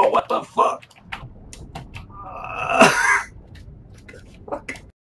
Oh, what the fuck?